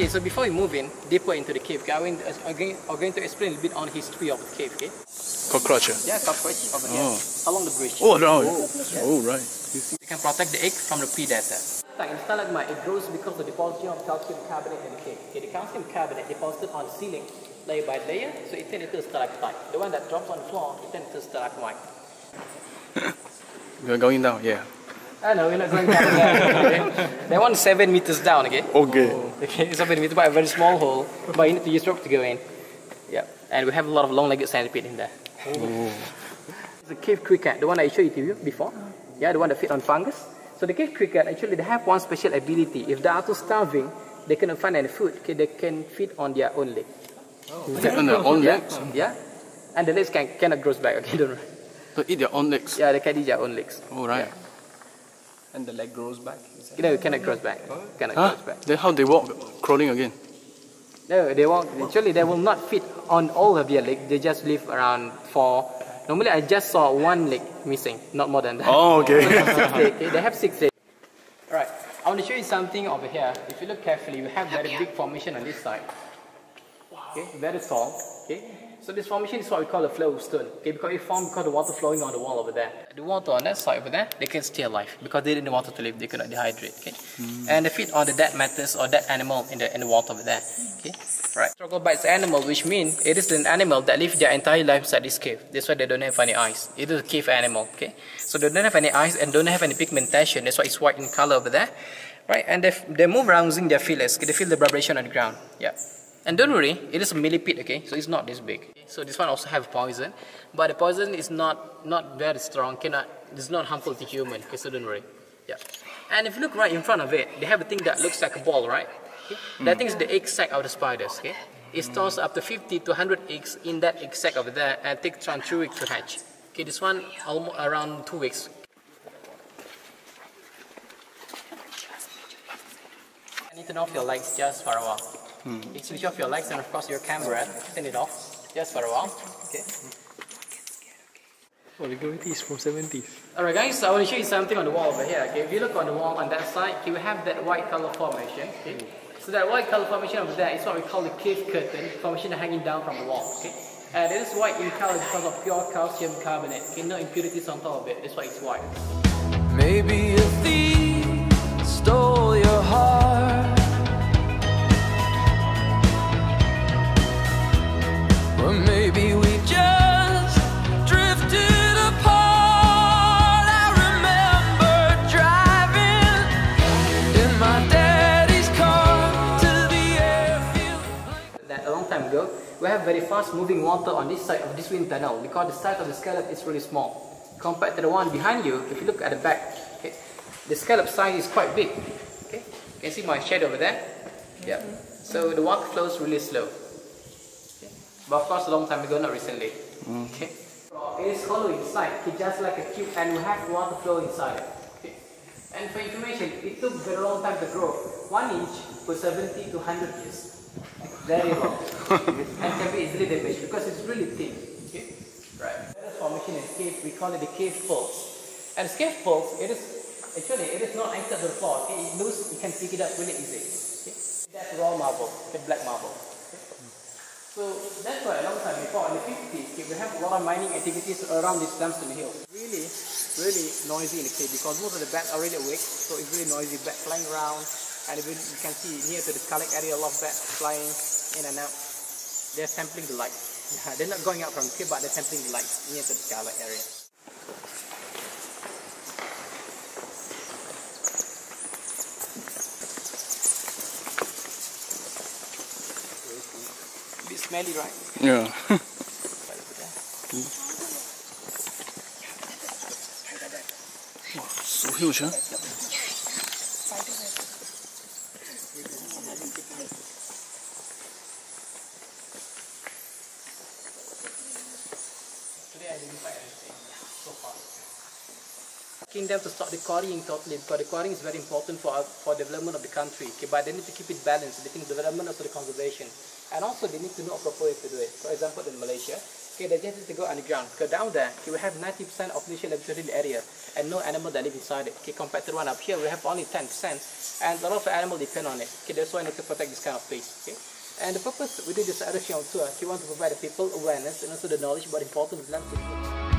Okay, so before we move in deeper into the cave, okay, I'm going, I'm going, I'm going to explain a little bit on the history of the cave, okay? Cockroach. Yeah, cockroach over here, Oh. along the bridge. Oh, no. Oh. oh, right. You can protect the egg from the predator. In stalagmite, it grows because of the deposition of calcium carbonate in the cave. Okay, the calcium carbonate deposited on the ceiling layer by layer, so it turns into a stalactite. The one that drops on the floor, it turns into a stalagmite. We're going down, yeah. Ah, I know, we're not going down there. Okay? That one's seven meters down, okay? Okay. Oh, okay, it's seven meters by a very small hole, but you need to use rope to go in. Yeah, and we have a lot of long-legged centipede in there. Oh. The cave cricket, the one I showed you before. Yeah, the one that feed on fungus. So the cave cricket, actually, they have one special ability. If they are too starving, they cannot find any food. Okay, they can feed on their own leg. Oh. They on their own Yeah, legs. yeah. And the legs can, cannot grow back. Okay, don't worry. They eat their own legs. Yeah, they can eat their own legs. Oh, right. And the leg grows back. Is You know, cannot grow back. Cannot Huh? grow back. Then how they walk? Crawling again. No, they won't. Actually, they will not fit on all of their legs. They just leave around four. Normally, I just saw one leg missing, not more than that. Oh, okay. They have six legs. okay? They have six legs. Alright, I want to show you something over here. If you look carefully, we have very big formation on this side. Okay, very tall. Okay, so this formation is what we call a flow stone. Okay, because it formed because the water flowing on the wall over there. The water on that side over there, they can stay alive because they didn't want to live. They cannot dehydrate. Okay, and they feed on the dead matters or dead animal in the in the water over there. Okay, right. Troglobites animal, which means it is an animal that live their entire life inside this cave. That's why they don't have any eyes. It is a cave animal. Okay, so they don't have any eyes and don't have any pigmentation. That's why it's white in color over there. Right, and they, they move around using their feelers. They feel the vibration on the ground. Yeah. And don't worry, it is a millipede, okay? So it's not this big. So this one also have poison, but the poison is not not very strong. Cannot, it's not harmful to human. Okay, so don't worry. Yeah. And if you look right in front of it, they have a thing that looks like a ball, right? Okay? That hmm. thing is the egg sac of the spiders. Okay. It hmm. stores up to 50 to 100 eggs in that egg sac over there, and takes around two weeks to hatch. Okay, this one almost around two weeks. I need to know if your legs just for a while. Hmm. You switch off your legs and of course your camera, turn it off just for a while. Okay. Oh, the gravity is from 70s. Alright guys, so I want to show you something on the wall over here. Okay, if you look on the wall on that side, you have that white color formation. Okay. So that white color formation over there is what we call the cave curtain formation hanging down from the wall. Okay. Uh, and it is white in color because of pure calcium carbonate. Okay, no impurities on top of it. That's why it's white. Maybe we have very fast moving water on this side of this wind tunnel because the size of the scallop is really small. Compared to the one behind you, if you look at the back, okay, the scallop size is quite big. Okay, you can see my shadow over there. Yeah. Mm-hmm. So the water flows really slow. Okay. But of course, a long time ago, not recently. Mm. Okay. It is hollow inside, okay, just like a cube, and we have water flow inside. Okay. And for information, it took very long time to grow. One inch for 70 to 100 years. Very long. and can be easily damaged because it's really thin. Okay? Right. There is formation in cave, we call it the cave pearls. And cave pearls, it is actually it is not anchored to the floor. Okay? It loose, you can pick it up really easy. Okay? That's raw marble, the black marble. So that's why a long time before in the 50s, okay, we have a lot of mining activities around this limestone hill. Really, really noisy in the cave because most of the bats are really awake, so it's really noisy, bats flying around. And even you can see near to the scarlet area, a lot of bats flying in and out. They're sampling the light. They're not going out from here, but they're sampling the light near to the scarlet area. A bit smelly, right? Yeah. So huge, huh? Today I didn't find anything so far. Asking them to stop the quarrying totally because the quarrying is very important for our, for development of the country. Okay, but they need to keep it balanced between development and the conservation. And also they need to know appropriate to do it. For example, in Malaysia, okay, they just need to go underground. Because down there, okay, we have 90% of population in the area and no animal that live inside it. Okay, compared to the one up here, we have only 10% and a lot of animals depend on it. Okay, that's why we need to protect this kind of place. Okay. And the purpose we did this Education tour, we want to provide the people awareness and also the knowledge about the importance of land.